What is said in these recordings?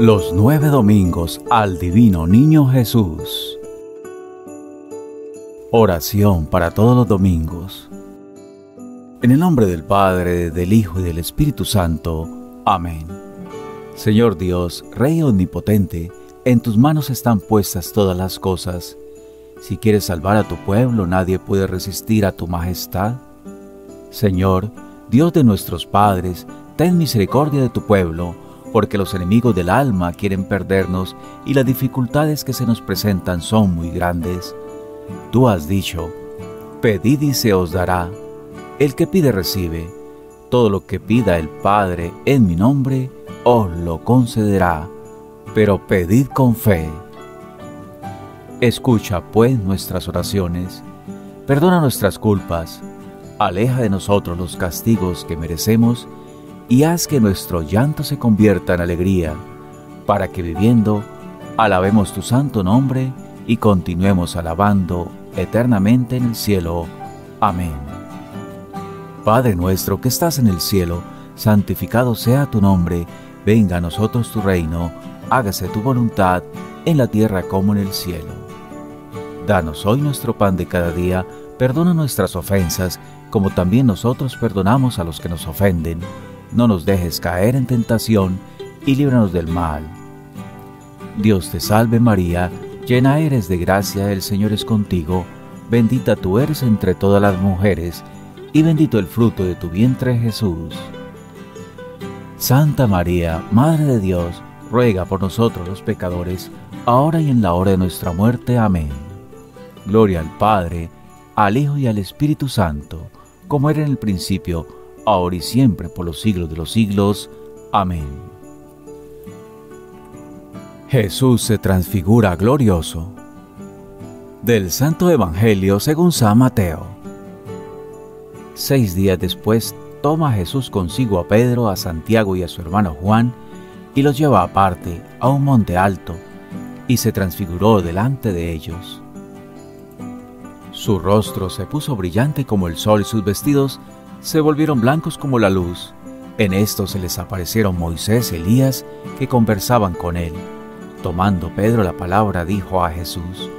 Los nueve domingos al Divino Niño Jesús. Oración para todos los domingos. En el nombre del Padre, del Hijo y del Espíritu Santo. Amén. Señor Dios, Rey Omnipotente, en tus manos están puestas todas las cosas. Si quieres salvar a tu pueblo, nadie puede resistir a tu majestad. Señor, Dios de nuestros padres, ten misericordia de tu pueblo porque los enemigos del alma quieren perdernos y las dificultades que se nos presentan son muy grandes. Tú has dicho, pedid y se os dará. El que pide recibe. Todo lo que pida el Padre en mi nombre, os lo concederá. Pero pedid con fe. Escucha pues nuestras oraciones, perdona nuestras culpas, aleja de nosotros los castigos que merecemos, y haz que nuestro llanto se convierta en alegría, para que viviendo alabemos tu santo nombre y continuemos alabando eternamente en el cielo. Amén. Padre nuestro que estás en el cielo, santificado sea tu nombre, venga a nosotros tu reino, hágase tu voluntad en la tierra como en el cielo. Danos hoy nuestro pan de cada día, perdona nuestras ofensas, como también nosotros perdonamos a los que nos ofenden no nos dejes caer en tentación y líbranos del mal. Dios te salve María, llena eres de gracia, el Señor es contigo, bendita tú eres entre todas las mujeres, y bendito el fruto de tu vientre Jesús. Santa María, Madre de Dios, ruega por nosotros los pecadores, ahora y en la hora de nuestra muerte. Amén. Gloria al Padre, al Hijo y al Espíritu Santo, como era en el principio, ahora y siempre, por los siglos de los siglos. Amén. Jesús se transfigura glorioso. Del Santo Evangelio según San Mateo. Seis días después, toma Jesús consigo a Pedro, a Santiago y a su hermano Juan, y los lleva aparte a un monte alto, y se transfiguró delante de ellos. Su rostro se puso brillante como el sol y sus vestidos se volvieron blancos como la luz. En esto se les aparecieron Moisés y Elías que conversaban con él. Tomando Pedro la palabra, dijo a Jesús,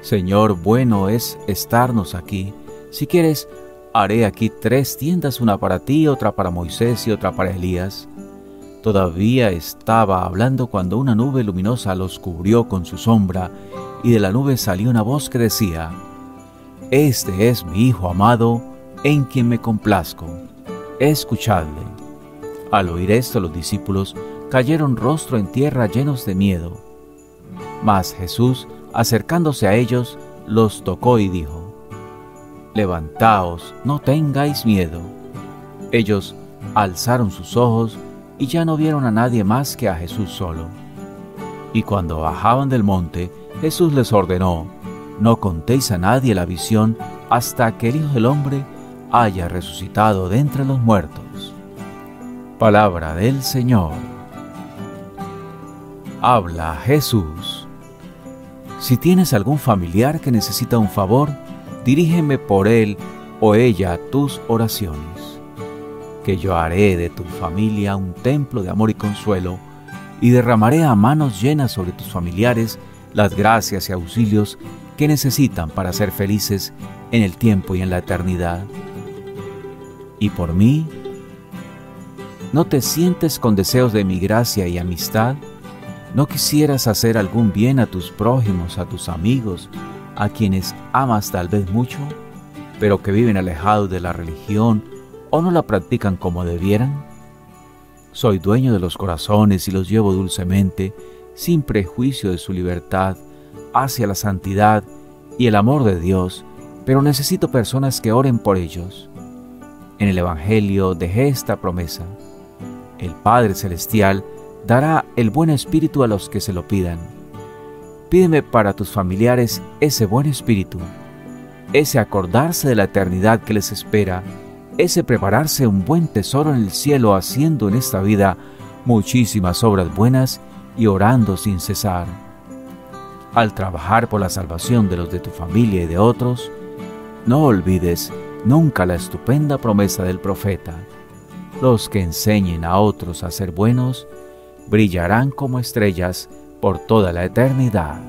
Señor, bueno es estarnos aquí. Si quieres, haré aquí tres tiendas, una para ti, otra para Moisés y otra para Elías. Todavía estaba hablando cuando una nube luminosa los cubrió con su sombra, y de la nube salió una voz que decía, Este es mi Hijo amado, en quien me complazco. Escuchadle. Al oír esto los discípulos cayeron rostro en tierra llenos de miedo. Mas Jesús, acercándose a ellos, los tocó y dijo, Levantaos, no tengáis miedo. Ellos alzaron sus ojos y ya no vieron a nadie más que a Jesús solo. Y cuando bajaban del monte, Jesús les ordenó, No contéis a nadie la visión hasta que el Hijo del Hombre haya resucitado de entre los muertos. Palabra del Señor. Habla Jesús. Si tienes algún familiar que necesita un favor, dirígeme por él o ella tus oraciones, que yo haré de tu familia un templo de amor y consuelo, y derramaré a manos llenas sobre tus familiares las gracias y auxilios que necesitan para ser felices en el tiempo y en la eternidad y por mí? ¿No te sientes con deseos de mi gracia y amistad? ¿No quisieras hacer algún bien a tus prójimos, a tus amigos, a quienes amas tal vez mucho, pero que viven alejados de la religión o no la practican como debieran? Soy dueño de los corazones y los llevo dulcemente, sin prejuicio de su libertad, hacia la santidad y el amor de Dios, pero necesito personas que oren por ellos en el Evangelio dejé esta promesa. El Padre Celestial dará el buen espíritu a los que se lo pidan. Pídeme para tus familiares ese buen espíritu, ese acordarse de la eternidad que les espera, ese prepararse un buen tesoro en el cielo haciendo en esta vida muchísimas obras buenas y orando sin cesar. Al trabajar por la salvación de los de tu familia y de otros, no olvides nunca la estupenda promesa del profeta. Los que enseñen a otros a ser buenos, brillarán como estrellas por toda la eternidad.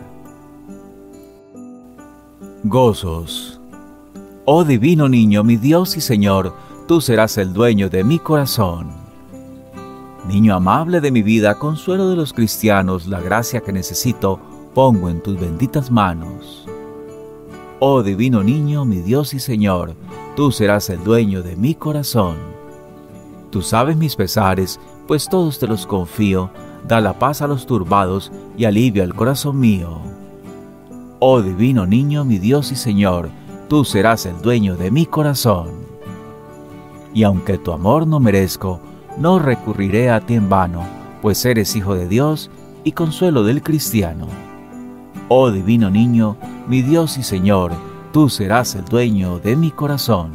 Gozos. Oh divino niño, mi Dios y Señor, tú serás el dueño de mi corazón. Niño amable de mi vida, consuelo de los cristianos, la gracia que necesito, pongo en tus benditas manos. Oh divino niño, mi Dios y Señor, tú serás el dueño de mi corazón. Tú sabes mis pesares, pues todos te los confío, da la paz a los turbados y alivia el corazón mío. Oh divino niño, mi Dios y Señor, tú serás el dueño de mi corazón. Y aunque tu amor no merezco, no recurriré a ti en vano, pues eres hijo de Dios y consuelo del cristiano. Oh divino niño, mi Dios y Señor, tú serás el dueño de mi corazón.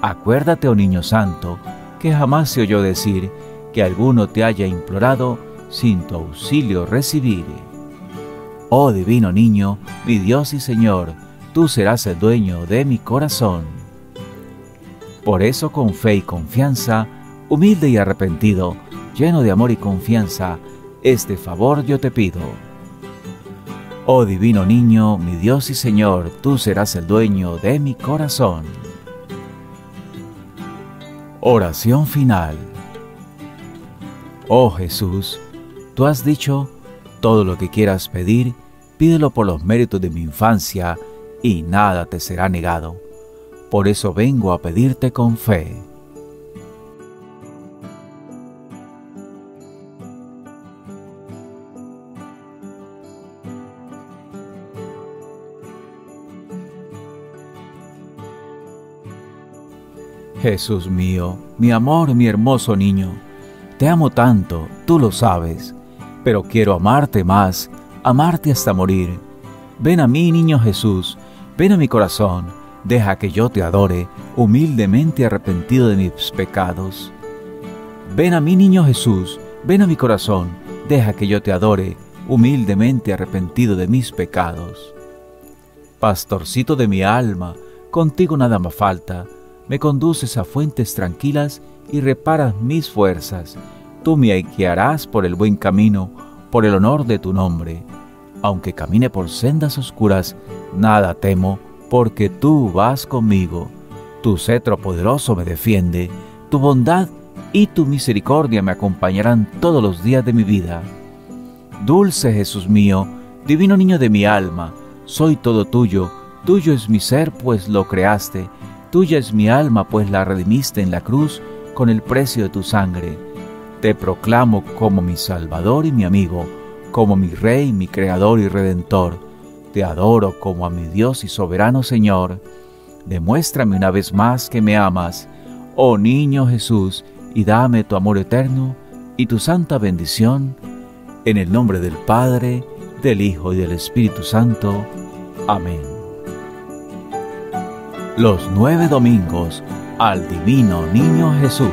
Acuérdate, oh niño santo, que jamás se oyó decir que alguno te haya implorado sin tu auxilio recibir. Oh divino niño, mi Dios y Señor, tú serás el dueño de mi corazón. Por eso con fe y confianza, humilde y arrepentido, lleno de amor y confianza, este favor yo te pido. Oh divino niño, mi Dios y Señor, tú serás el dueño de mi corazón. Oración final. Oh Jesús, tú has dicho, todo lo que quieras pedir, pídelo por los méritos de mi infancia y nada te será negado. Por eso vengo a pedirte con fe. Jesús mío, mi amor, mi hermoso niño, te amo tanto, tú lo sabes, pero quiero amarte más, amarte hasta morir. Ven a mí, niño Jesús, ven a mi corazón, deja que yo te adore, humildemente arrepentido de mis pecados. Ven a mí, niño Jesús, ven a mi corazón, deja que yo te adore, humildemente arrepentido de mis pecados. Pastorcito de mi alma, contigo nada me falta, me conduces a fuentes tranquilas y reparas mis fuerzas. Tú me guiarás por el buen camino, por el honor de tu nombre. Aunque camine por sendas oscuras, nada temo, porque tú vas conmigo. Tu cetro poderoso me defiende, tu bondad y tu misericordia me acompañarán todos los días de mi vida. Dulce Jesús mío, divino niño de mi alma, soy todo tuyo, tuyo es mi ser, pues lo creaste Tuya es mi alma, pues la redimiste en la cruz con el precio de tu sangre. Te proclamo como mi Salvador y mi amigo, como mi Rey, mi Creador y Redentor. Te adoro como a mi Dios y soberano Señor. Demuéstrame una vez más que me amas, oh niño Jesús, y dame tu amor eterno y tu santa bendición. En el nombre del Padre, del Hijo y del Espíritu Santo. Amén los nueve domingos al Divino Niño Jesús.